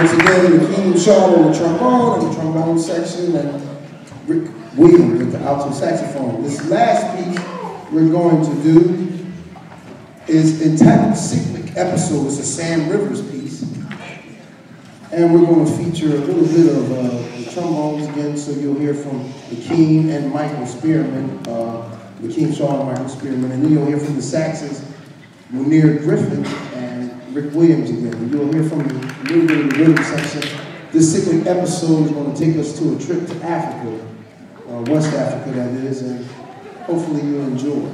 Once again, Lakiem Shaw on the trombone and the trombone section, and Rick Williams with the alto saxophone. This last piece we're going to do is entitled Cyclic Episode. It's a Sam Rivers piece. And we're going to feature a little bit of uh, the trombones again, so you'll hear from Lakiem and Michael Spearman, uh, Lakiem Shaw and Michael Spearman, and then you'll hear from the saxes, Munir Griffin Rick Williams again. You'll hear from a little bit the rhythm section. This cyclic episode is going to take us to a trip to Africa, uh, West Africa that is, and hopefully you'll enjoy.